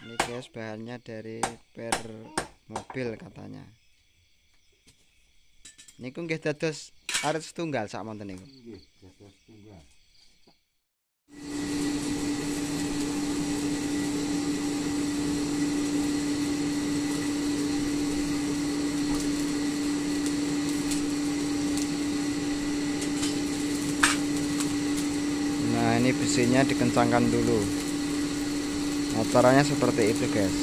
ini guys bahannya dari per mobil katanya. Niku nggih dados arit setunggal sak monten niku. Nggih, dados tunggal. nah ini besinya dikencangkan dulu caranya seperti itu guys.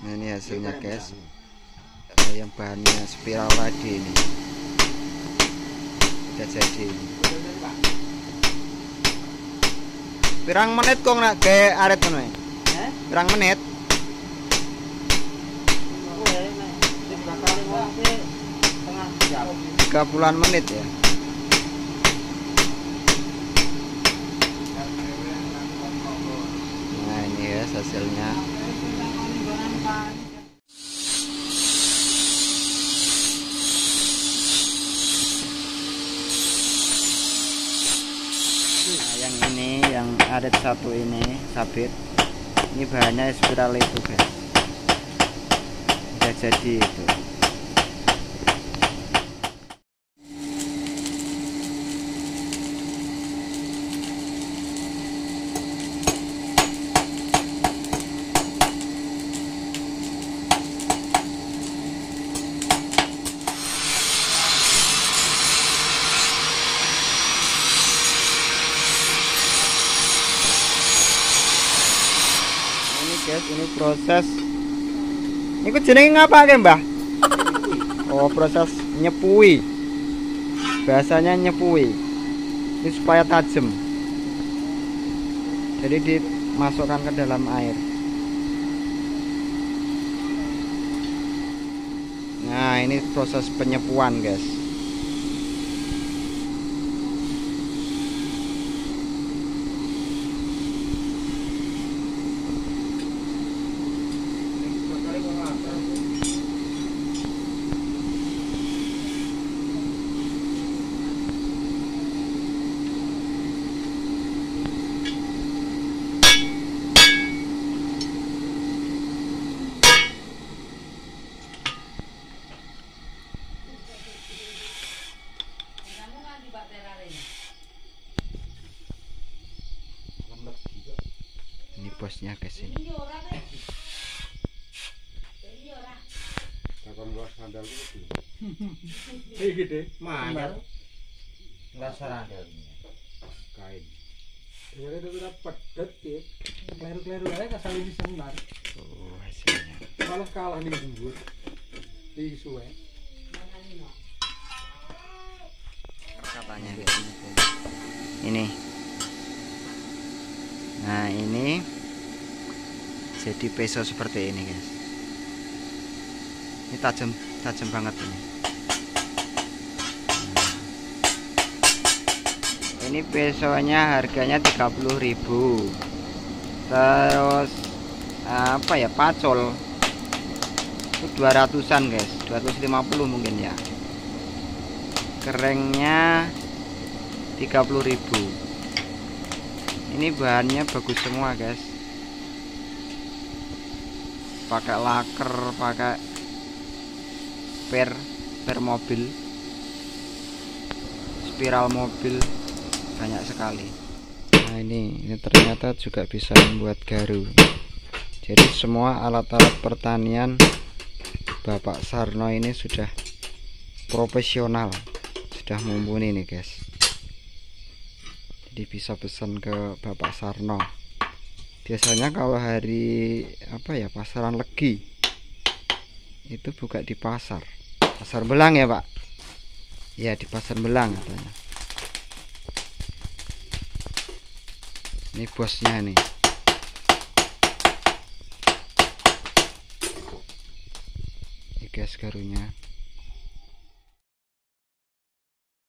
Nah ini hasilnya guys. Yang bahannya spiral tadi ini. Udah jadi ini. Pirang menit kok nak gawe arit ngono pirang menit. Tiga puluhan menit ya. Nah ini ya hasilnya. Nah, yang ini yang arit satu ini sabit ini bahannya spiral itu guys. Udah jadi itu ini guys ini proses. Ini jenenge ngapa ke mbah? Oh proses nyepui. Bahasanya nyepui. Ini supaya tajam. Jadi dimasukkan ke dalam air. Nah ini proses penyepuan guys bosnya guys ini. Kain. Ya kan udah pedet ya. Kleru-kleru aja kasar ini sebentar. oh hasilnya Malah kalah nih bubur. Di suwe. katanya guys ini nah ini jadi peso seperti ini guys. Ini tajam tajam banget ini. Nah, ini pesonya harganya 30.000 terus apa ya pacol. Itu 200an guys. 250 mungkin ya. Keringnya 30.000 ini bahannya bagus semua guys pakai laker pakai per per mobil. Spiral mobil banyak sekali. Nah ini ini ternyata juga bisa membuat garu. Jadi semua alat-alat pertanian Bapak Sarno ini sudah profesional sudah mumpuni nih guys. Jadi bisa pesan ke Bapak Sarno biasanya kalau hari apa ya pasaran legi itu buka di pasar. Pasar belang ya Pak? Ya di pasar belang katanya. Ini bosnya nih ini guys garunya